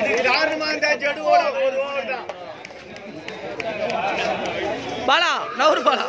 இது தாரணமா இருந்தா ஜடுவோட ஒரு பாலா நவரு பாலா.